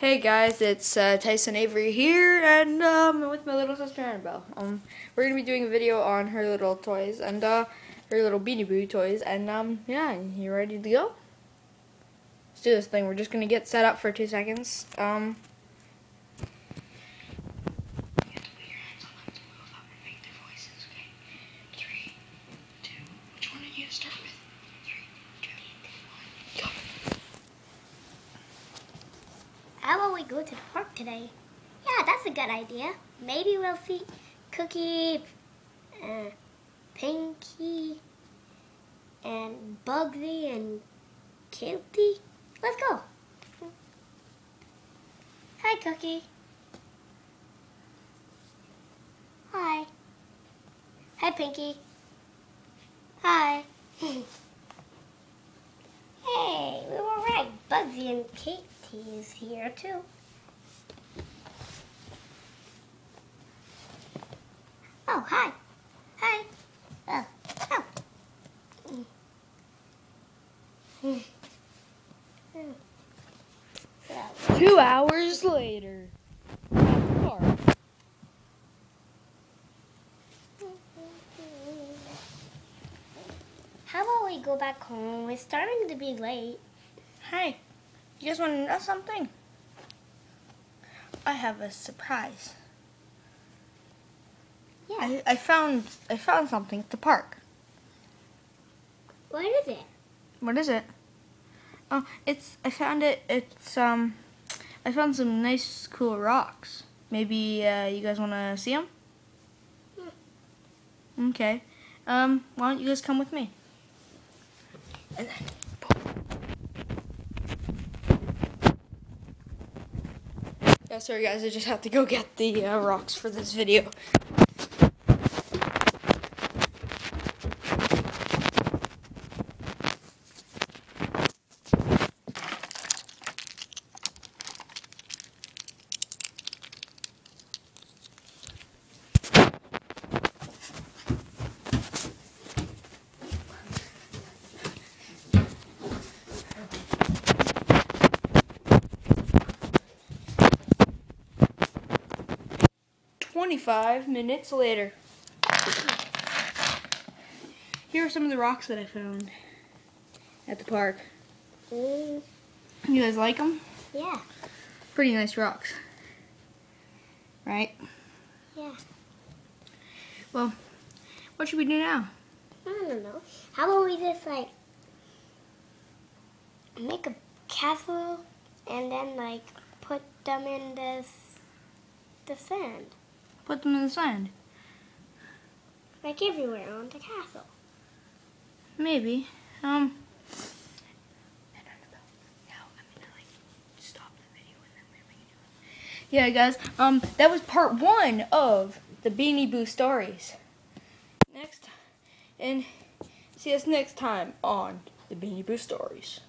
Hey guys, it's uh, Tyson Avery here, and um, with my little sister Annabelle. Um, we're gonna be doing a video on her little toys and uh, her little Beanie Boo toys, and um, yeah, you ready to go? Let's do this thing. We're just gonna get set up for two seconds. Um. How about we go to the park today? Yeah, that's a good idea. Maybe we'll see Cookie, uh, Pinky, and Bugsy and Kilty. Let's go. Hi, Cookie. Hi. Hi, Pinky. Hi. hey, we were right. Bugsy and Katie is here too. Oh, hi. Hi. Oh, oh. Mm. Mm. Mm. Two hours later. At the park. How about we go back home? It's starting to be late. Hey, you guys want to know something? I have a surprise. Yeah. I, I found I found something at the park. What is it? What is it? Oh, it's I found it. It's um, I found some nice, cool rocks. Maybe uh, you guys want to see them? Okay. Um, why don't you guys come with me? And then, yeah, sorry guys, I just have to go get the uh, rocks for this video. Twenty-five minutes later. Here are some of the rocks that I found at the park. Mm, You guys like them? yeah. Pretty nice rocks. Right? Yeah. Well, what should we do now? I don't know. How about we just like make a castle and then like put them in this the sand, Put them in the sand. like everywhere on the castle. Maybe. Um. Yeah, guys. Um, that was part one of the Beanie Boo stories. Next, and see us next time on the Beanie Boo stories.